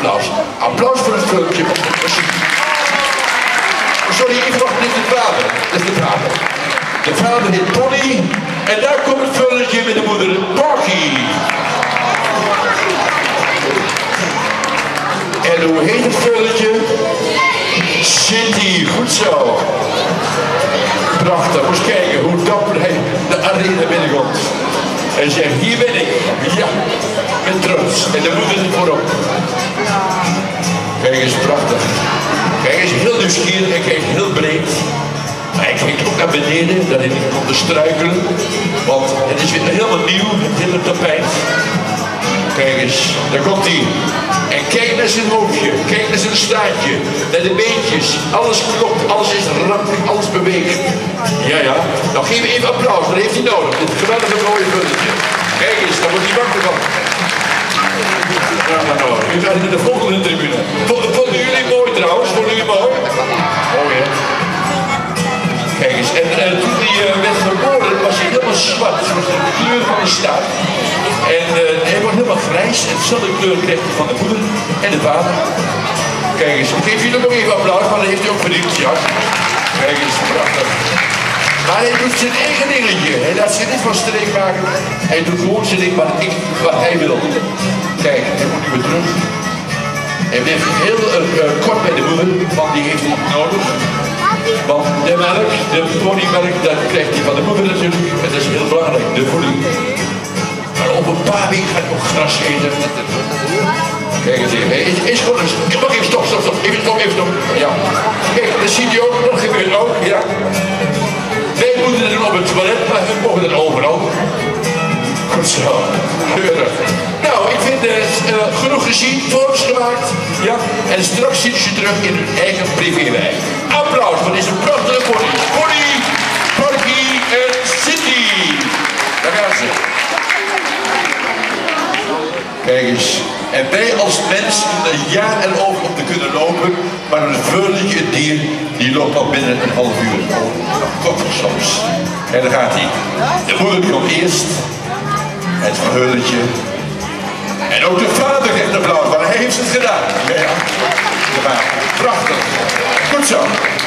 applaus. Applaus voor het filmpje. Sorry, even wachten, dit is de vader. Dit is de vader. De vader heet Tony. En daar komt het vulletje met de moeder, Porky. En hoe heet het vulletje? City, goed zo. Prachtig, moest kijken hoe dapper hij de arena binnenkomt. En zegt, hier ben ik. Ja, met trots. En de moeder zit voorop. Kijk eens, prachtig. Kijk eens, heel nieuwsgierig en kijk heel breed. Maar hij kijkt ook naar beneden, dat hij komt te struikelen. Want het is weer helemaal nieuw, het hele tapijt. Kijk eens, daar komt hij. En kijk naar zijn hoofdje, kijk naar zijn staartje, naar de beentjes. Alles klopt, alles is rank, alles beweegt. Ja, ja. Nou, geef even applaus, dat heeft hij nodig. Dit geweldige mooie vulletje. Kijk eens, daar wordt hij wakker van. Nu gaat hij naar de volgende tribune. Vonden jullie mooi trouwens? Vonden jullie mooi? Mooi hè? Kijk eens, en, en toen hij uh, werd geboren was hij helemaal zwart, zoals de kleur van de staart. En uh, hij wordt helemaal grijs en dezelfde kleur kreeg hij van de moeder en de vader. Kijk eens, ik geef jullie nog even applaus, maar dat heeft hij ook verdiend, ja. Kijk eens, prachtig. Maar hij doet zijn eigen dingetje. Hij laat zich niet van streek maken. Hij doet gewoon zijn ding wat, ik, wat hij wil. Kijk, hij moet nu weer terug. Hij blijft heel uh, kort bij de moeder, want die heeft hij nodig. Want de melk, de ponymelk, dat krijgt hij van de moeder natuurlijk. Dat is heel belangrijk, de voeding. Maar op een paar weken gaat hij ook gras eten. Kijk eens even. Hij is, gewoon even stop, stop, stop. Even stop, even stop. Ja. Kijk, dat ziet hij ook. Dat gebeurt ook. Ja. Wij moeten er op het toilet, maar we mogen er overal. Goed zo. Keurig. Het uh, genoeg gezien, foto's gemaakt. Ja. En straks zien ze terug in hun eigen privéwijk. Applaus voor deze prachtige pony. Pony, Parky en City. Daar gaan ze. Kijk eens. En wij als mens doen er ja en over om te kunnen lopen, maar een veulentje, het dier, die loopt al binnen een half uur. Oh, korter soms. En dan gaat hij. De moeder komt eerst, het veulentje. Goed zo. De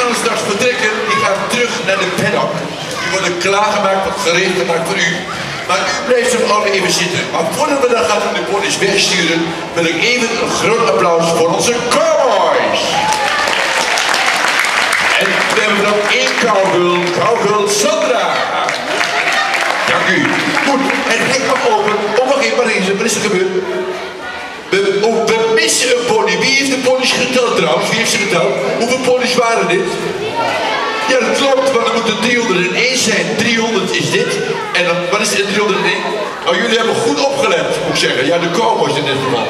gaan straks vertrekken. Die gaan terug naar de paddock. Die worden klaargemaakt, wat gereed gemaakt voor u. Maar u blijft nog altijd even zitten. Maar voordat we dan gaan de ponies wegsturen, wil ik even een groot applaus voor onze cowboys. En we hebben nog één cowgirl, cowgirl Sandra. Dank u. Goed, het hek mag open. Oh, wacht even. Wat is er gebeurd? We, we missen een Wie heeft de ponies geteld trouwens? Wie heeft ze geteld? Hoeveel ponies waren dit? Ja, dat klopt, want er moeten 301 zijn. 300 is dit. En dan, wat is dit? 301? Oh, jullie hebben goed opgelet, moet ik zeggen. Ja, de cowboys in dit geval.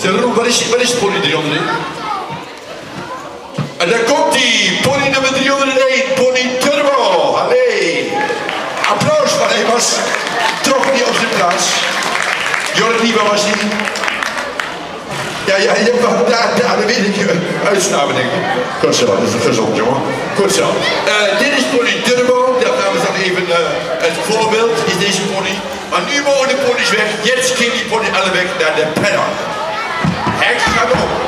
Zeg, wat is, wat is pony 301? En daar komt die pony nummer 301, pony Turbo. Allee. Applaus, maar hij was toch niet op zijn plaats. Jordi, waar was hij? Ja, ja, ja, daar, daar, dat weet ik. Uitsnappen denk ik. Goed zo, dat is een gezond jongen. Goed zo. Eh, dit is pony Turbo, dat dames dan even eh, het voorbeeld, is deze pony. Maar nu mogen de ponies weg, jetzt ging die pony alle weg naar de paddock. Hek gaat op.